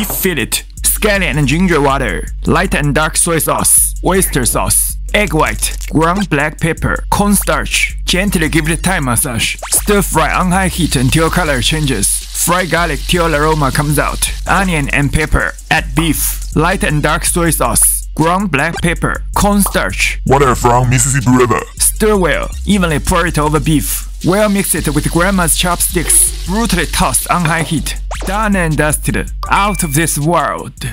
beef fillet, scallion and ginger water, light and dark soy sauce, oyster sauce, egg white, ground black pepper, cornstarch. Gently give it a Thai massage. Stir fry on high heat until color changes. Fry garlic till aroma comes out. Onion and pepper. Add beef, light and dark soy sauce, ground black pepper, cornstarch. Water from Mississippi River. Stir well, evenly pour it over beef. Well mix it with grandma's chopsticks. Brutally tossed on high heat. Done and dusted. Out of this world.